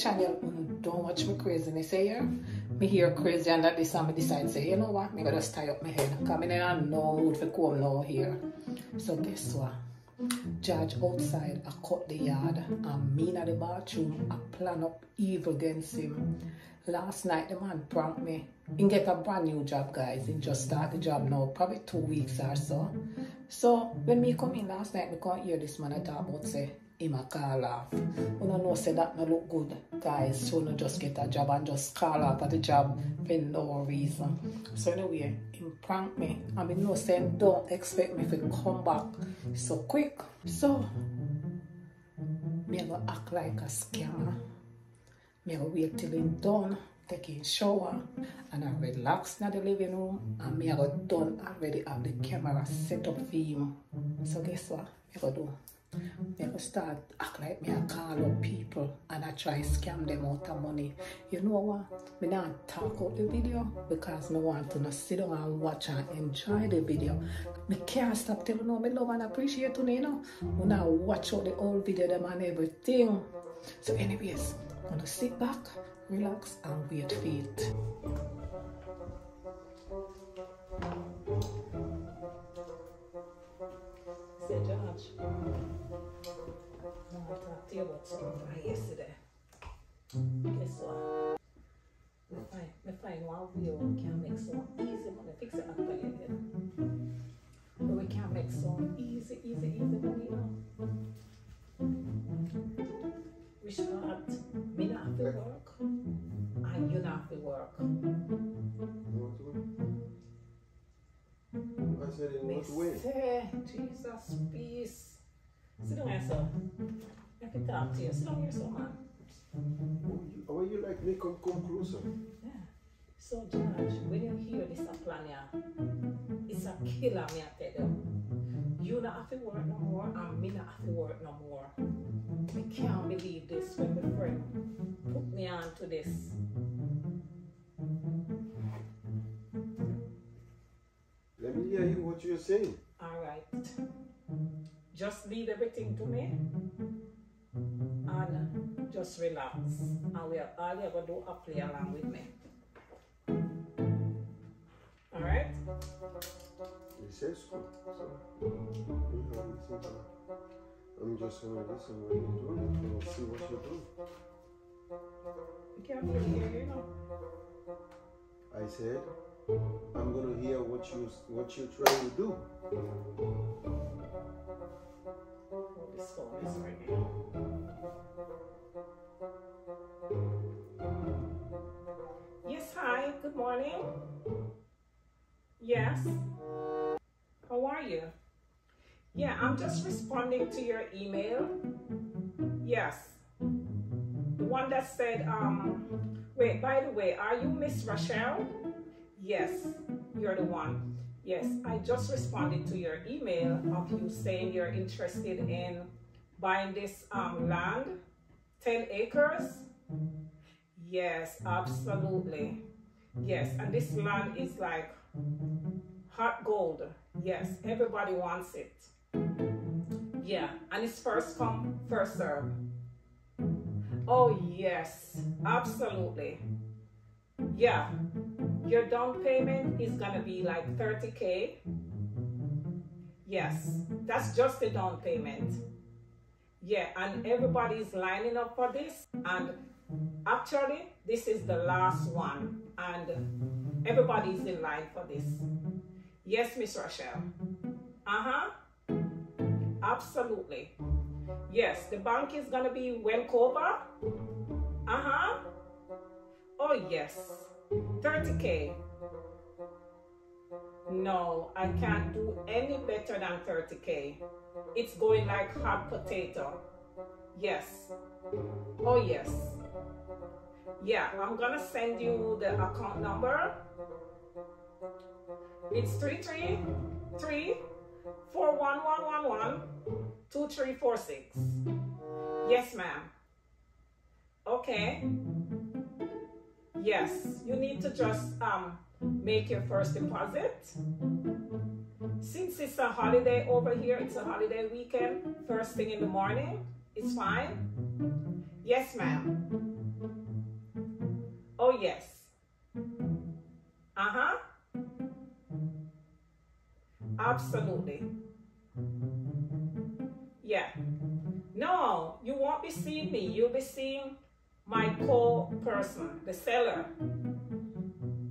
channel don't watch me crazy. craziness here me hear crazy and that this time I decide say you know what? Me gotta tie up my head. Coming in and no mood for come now here. So guess what? Judge outside I cut the yard. And me in the bathroom. I plan up evil against him. Last night the man pranked me. He get a brand new job guys. He just start the job now probably two weeks or so. So when me come in last night, me can't hear this man I talk about say him a call off. You know, say that no look good, guys. So no just get a job and just call off at the job for no reason. So anyway, him prank me. I mean no saying don't expect me to come back so quick. So me go act like a scammer. Me go wait till him done taking shower and I relax in the living room and me I got done already have the camera set up for him. So guess what? I go do? I start act like me I call up people and I try scam them out of money. You know what? Me not talk out the video because me want to not sit down and watch and enjoy the video. Me can't stop telling you me love and appreciate you, you know. When I watch out the whole video them and everything. So anyways, I'm gonna sit back relax and wait for it. To you from yesterday. Guess what? Me find, me find one way we can make some easy money. Fix it up you. But we can make some easy, easy, easy money, know. We start, me not have to work, and you not have to work. I said in what way? Jesus, peace. Sit down sir. I can talk to you. Sit down here, sir, man. Why you like come closer? Yeah. So, George, when you hear this a plan, yeah, it's a killer, me I tell you. You not have to work no more, and me not have to work no more. I can't believe this when my friend put me on to this. Let me hear you what you're saying. All right. Just leave everything to me just relax. Mm-hmm. And we are all you ever do are play along with me. All right? You said so. So you know, listen to- I'm just gonna listen when you're doing and see what you're doing. You can't really hear you know. I said I'm gonna hear what you what you're trying to do. Oh, this phone is ringing. Good morning. Yes. How are you? Yeah, I'm just responding to your email. Yes. The one that said, um, wait, by the way, are you Miss Rochelle? Yes, you're the one. Yes, I just responded to your email of you saying you're interested in buying this um, land, 10 acres. Yes, absolutely. Yes, and this land is like hot gold. Yes, everybody wants it. Yeah, and it's first come, first serve. Oh, yes, absolutely. Yeah, your down payment is gonna be like 30k. Yes, that's just the down payment. Yeah, and everybody's lining up for this. And actually, this is the last one, and everybody's in line for this. Yes, Miss Rochelle. Uh huh. Absolutely. Yes, the bank is gonna be Welcover. Uh huh. Oh, yes. 30k. No, I can't do any better than 30k. It's going like hot potato. Yes. Oh, yes. Yeah, I'm gonna send you the account number. It's 333 41111 2346. Yes, ma'am. Okay. Yes, you need to just um make your first deposit. Since it's a holiday over here, it's a holiday weekend, first thing in the morning. It's fine? Yes, ma'am. Oh, yes. Uh-huh. Absolutely. Yeah. No, you won't be seeing me. You'll be seeing my co-person, the seller.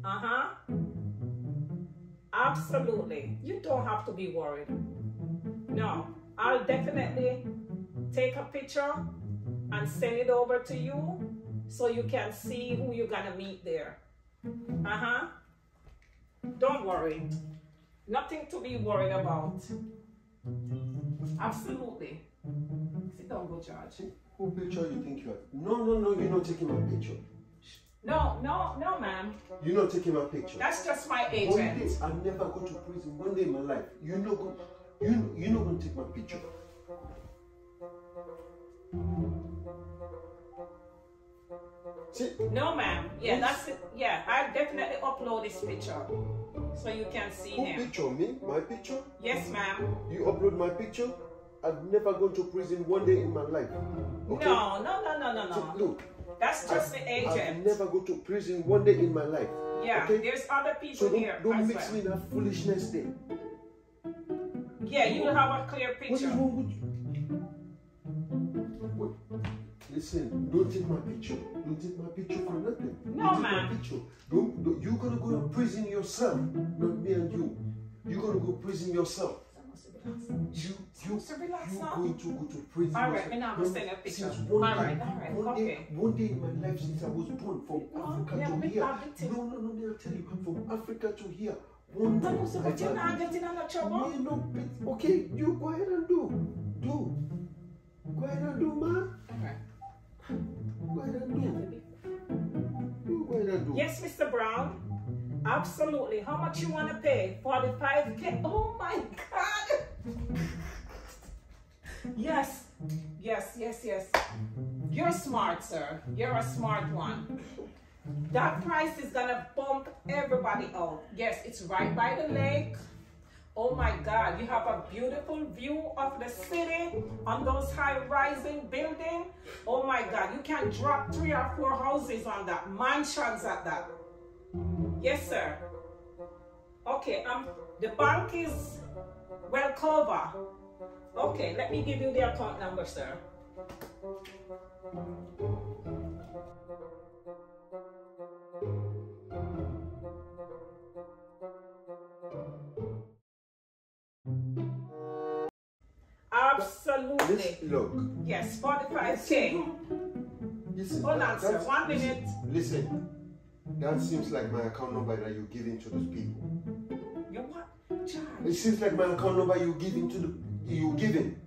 Uh-huh. Absolutely. You don't have to be worried. No, I'll definitely take a picture and send it over to you so you can see who you're gonna meet there. Uh-huh. Don't worry. Nothing to be worried about. Absolutely. Sit down, go George. Who picture you think you are? No, no, no, you're not taking my picture. No, no, no, ma'am. You're not taking my picture. That's just my One day, agent. I'll never go to prison. One day in my life, you're not going, you, you're not going to take my picture. No, ma'am. Yeah, that's it. Yeah, I'll definitely upload this picture so you can see who him. picture me? My picture? Yes, ma'am. You upload my picture? I've never gone to prison one day in my life. Okay? No, no, no, no, no, no. Look, That's just the agent. I've never go to prison one day in my life. Yeah, okay? there's other people So here don't, don't as mix well. me in that foolishness there. Yeah, you'll have a clear What is picture. wrong with you? Listen, don't take my picture. Don't take my picture for nothing. No, don't take. My picture. Don't, don't, you're gonna go to prison yourself, not me and you. You're gonna go to prison yourself. You, you, So relax you're now. going to go to prison. All right, yourself. me now No, go send a picture. Since one All day, right, all right, one day, okay. one day in my life since I was born from No, Africa yeah, to here. No, no, no, me, I'll tell you, from Africa to here. One day. Tell us I about you're not getting under trouble. Me no. Okay, you go ahead and do. Do. Go ahead and do, man. Yes, Mr. Brown. Absolutely. How much you want to pay? 45k? Oh my God. Yes. Yes, yes, yes. You're smart, sir. You're a smart one. That price is gonna bump everybody out. Yes, it's right by the lake. Oh my God, you have a beautiful view of the city on those high rising buildings. Oh my God, you can drop three or four houses on that, mansions at that. Yes, sir. Okay, um, the bank is well covered. Okay, let me give you the account number, sir. Absolutely. Listen, look. Yes, 45k. Listen. Hold that- on, sir. One listen, minute. Listen. That seems like my account number that you're giving to those people. You what? It seems like my account number you're giving to the you giving.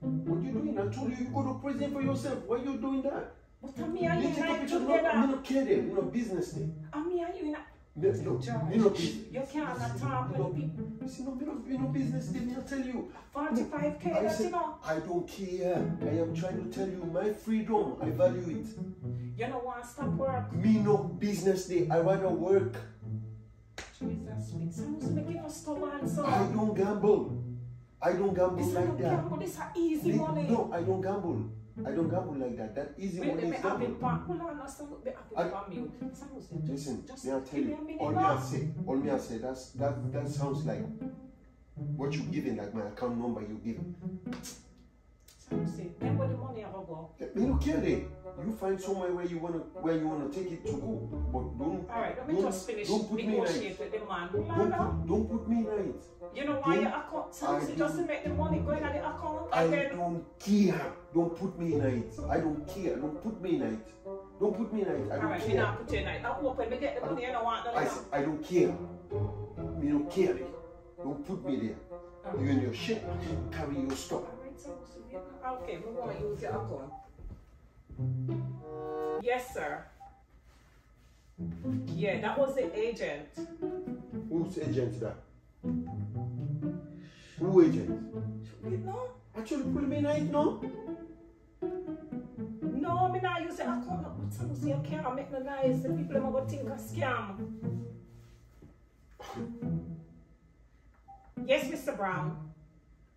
What are you doing? I told you you go to prison for yourself. Why are you doing that? But I'm here, You you take a like picture. No, together. me not care there. You know business thing. I'm here, you not. Me- Look, me business. you can't talk with people. You see, no, me not, me not business thing. I tell you. 45k, I that's enough. I don't care. I am trying to tell you my freedom. I value it. You don't want to stop work. Me no business day. I want to work. Jesus, sweet. Someone's making us stubborn, so. I don't gamble. I don't gamble This is like that. gamble, this is easy money. No, I don't gamble. I don't gamble like that. That easy money is have gamble. back. Hold on, some be have I- it on mute. Listen, just may I tell you, all me. I say, all me I say, that's that that sounds like what you giving, like my account number you giving. Someone say, then where the money ever go? Me no care there. You find somewhere where you wanna where you wanna take it to go, but don't All right, let me don't, just finish don't put me in it. with the man. Don't put, don't put me in it. you know why don't- your account I it doesn't don't- make the money going on the account I then don't care. Don't put me in it. I don't care. Don't put me in it. Don't put me in it. I don't right, care. not put you in it. I hope when we get the money, you don't want I, that. s- I don't care. Me don't care. Don't put me there. You and your shit, carry your stuff. All right, so, so you- okay, we want to use your account. Yes, sir. Yeah, that was the agent. Who's agent that? Who agent? You know? Actually, put me in it, no? No, me not use the account. But some say you can't make no noise. The people are going to think a scam. Yes, Mr. Brown.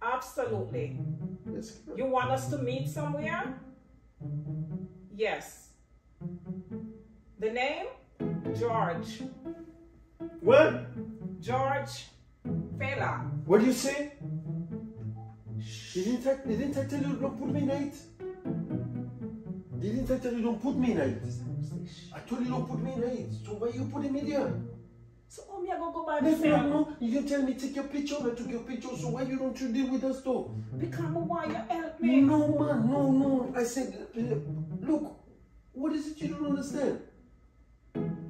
Absolutely. Listen, You want us to meet somewhere? Yes. The name? George. What? George Fela. What do you say? Didn't I, didn't I tell you don't put me in it? Didn't I tell you don't put me in it? I told you don't put me in it. So why you putting me there? Me I gonna go by Never myself? no, you tell me take your picture. I took your picture. So why you don't you deal with us though? Because want you help me. No man, no, no. I said, look, what is it you don't understand?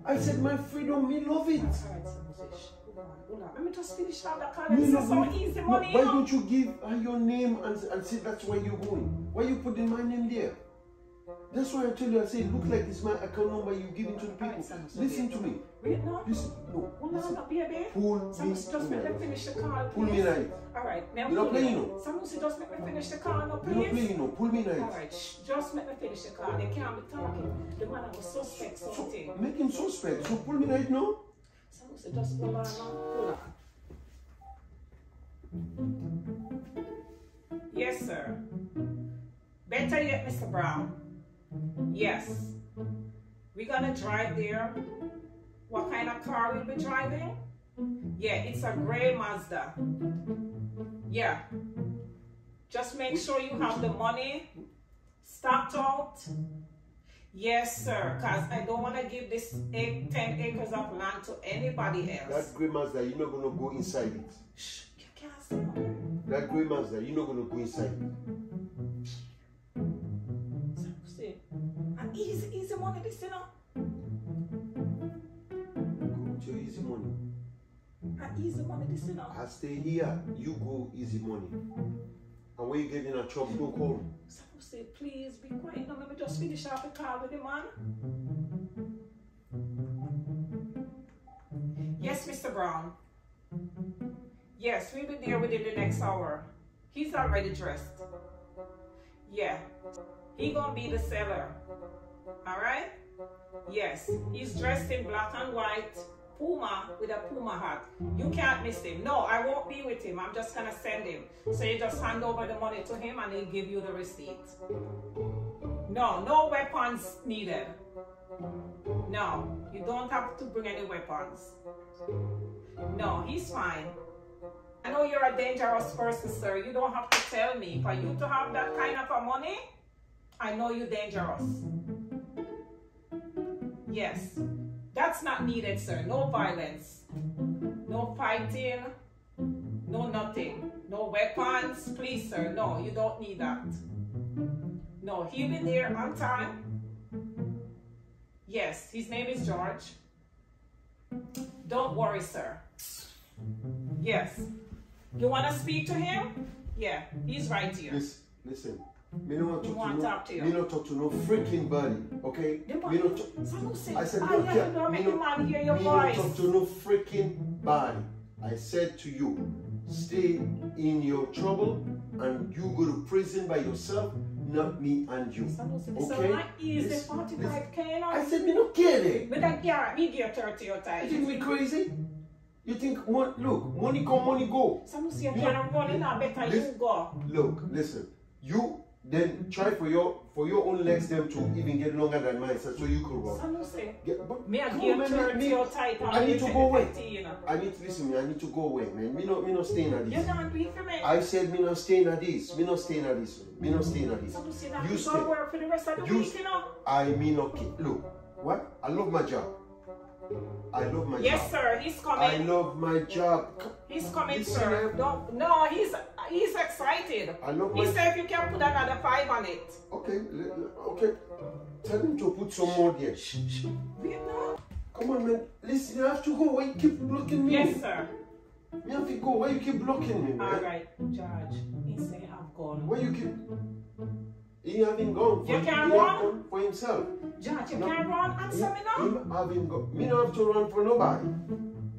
I said my freedom, me love it. Alright, so Moses, hold on, hold on. Let me just finish out that card. Me This is so easy money, Why don't you give her your name and, and say that's where you're going? Why you putting my name there? That's why I tell you, I say, look like it's my account number you giving to the people. Listen to me. Wait, no. Listen, no. On, Listen. no, baby. Pull So me just make me finish the call, Pull me please. in. Alright, now You're not pull playing, no? Sanusi, just make me finish the call, no, please. You're not playing, no. Pull me in. Alright, shh, just make me finish the call. They can't be talking. The man was suspect So make him suspect. So pull me right now. Sanusi, just hold on, no? Hold on. Yes, sir. Better yet, Mr. Brown. Yes. We're gonna drive there. What kind of car we'll be driving? Yeah, it's a gray Mazda. Yeah. Just make sure you have the money stocked out. Yes, sir, because I don't want to give this eight, 10 acres of land to anybody else. That grey Mazda, you're not gonna go inside it. Shh, you can't say no. That grey Mazda, you're not gonna go inside it. And easy money, this, you know. I stay here, you go easy money. And when you get in a trouble, don't call me. So say, please be quiet. Now, let me just finish off the call with the man. Yes, Mr. Brown. Yes, we'll be there within the next hour. He's already dressed. Yeah. He gonna be the seller. Alright? Yes. He's dressed in black and white. Puma with a Puma hat. You can't miss him. No, I won't be with him. I'm just gonna send him. So you just hand over the money to him and he'll give you the receipt. No, no weapons needed. No, you don't have to bring any weapons. No, he's fine. I know you're a dangerous person, sir. You don't have to tell me. For you to have that kind of a money, I know you're dangerous. Yes. That's not needed, sir. No violence. No fighting. No nothing. No weapons. Please, sir. No, you don't need that. No, he'll be there on time. Yes, his name is George. Don't worry, sir. Yes. You want to speak to him? Yeah, he's right here. Listen, listen. Me no want to talk to no, talk to you? me no talk to no freaking body, okay? Me no talk, I said ah, no, yeah, know, me no, hear your me no talk to no freaking body. I said to you, stay in your trouble and you go to prison by yourself, not me and you. This Okay? is not 45k. I said me no care there. With that, yeah, me give 30 or your You think me crazy? You think, look, money come, money go. Sanusi, you You can't run it now. Better you go. Look, listen. You then try for your for your own legs them to even get longer than mine, so so you could run. Sanusi, Get, but me I come give on, man, me- your tight. I need to go away. You know. I need to listen. Me, I need to go away, man. Me not, me not staying at this. You this. don't do it for me. I said me not staying at this. Me not staying at this. Me not staying at this. You stay. work for the rest of the You week, you know? I mean okay. Look, what? I love my job. I love my Yes, job. sir. He's coming. I love my job. He's coming, Listen, sir. Don't. No, he's he's excited. I love He said you can put another five on it. Okay, okay. Tell him to put some more there. Vietnam? Come on, man. Listen, you have to go. Why you keep blocking me? Yes, sir. Me have to go. Why you keep blocking me, man? All right, George. He say I've gone. Why you keep? He haven't gone for, You can't he run? for himself. George, you No. can't run. Answer me now. Him having go, me not have to run for nobody.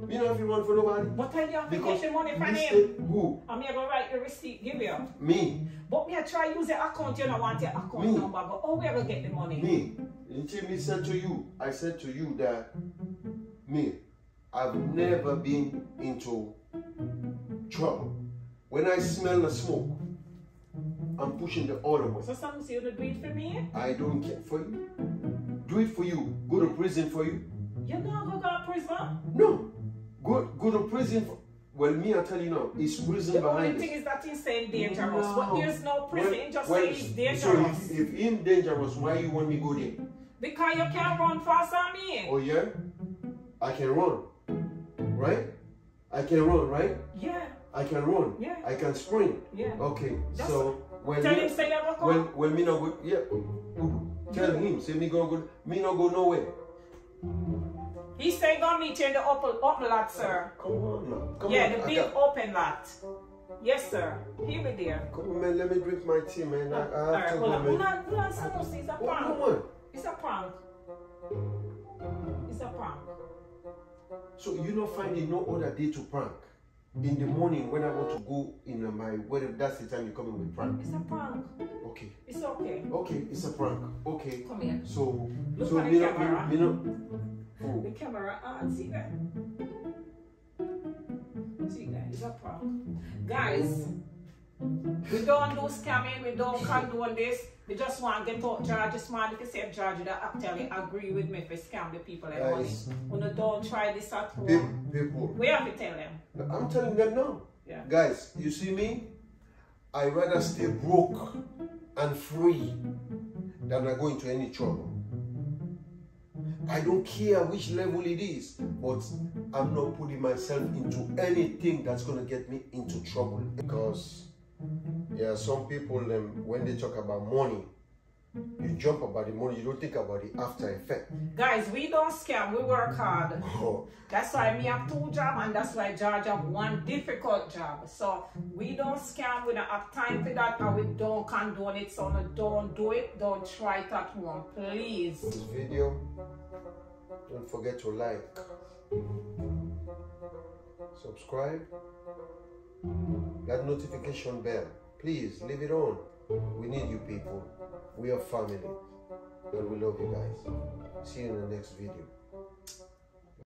Me not have to run for nobody. But I have to get the money from him. who? I'm here to write the receipt, give you. Me. But me I try use the account, you don't want your account Me. number. But how we ever get the money? Me. Until me said to you, I said to you that me, I've never been into trouble. When I smell the smoke, I'm pushing the other one. So some say you do it for me? I don't care for you. Do it for you. Go to prison for you. You're not go to prison? No. Go go to prison for well, me, I tell you now, it's prison The behind only thing this. is that he's saying dangerous. No. But there's no prison, Well- just well, say he's So dangerous. if, if him dangerous, why you want me go there? because you can't run fast on me. Oh yeah? I can run. Right? I can run, right? Yeah, I can run. Yeah. I can sprint. yeah. Okay. That's- so when Tell me, him say come. when when me not go yeah. Tell him, say me go go me not go nowhere. He say gonna meet you in the open upper lot, sir. Come on now. Come yeah, on. the I big got- open lot. Yes, sir. He be there. Come on, man. Let me drink my tea, man. I, I have Alright, to hold go, on. man. Hold on, Sanusi. It's a prank. on. It's a prank. It's a prank. So you not finding no other day to prank? In the morning when I want to go in uh, my whether that's the time you come in with prank. It's a prank. Okay. It's okay. Okay, it's a prank. Okay. Come here. So Look so at the camera. me, me not oh. The camera on. See that? See that? It's a prank. Guys, we don't do scamming. We don't condone this. We just want to get out George. Just want if you say George that actually agree with me if we scam the people and money. Guys. When you don't try this at Pe- home, people. we have to tell them. I'm telling them now. Yeah. Guys, you see me? I rather stay broke and free than I go into any trouble. I don't care which level it is, but I'm not putting myself into anything that's gonna get me into trouble. Because yeah, some people um, when they talk about money, you jump about the money, you don't think about the after effect. Guys, we don't scam. We work hard. Oh, That's why me have two jobs and that's why George have one difficult job. So we don't scam, we don't have time for that and we don't condone it. So no, don't do it, don't try it at home, please. this video, don't forget to like, subscribe, that notification bell. Please leave it on. We need you people. We are family. And we love you guys. See you in the next video.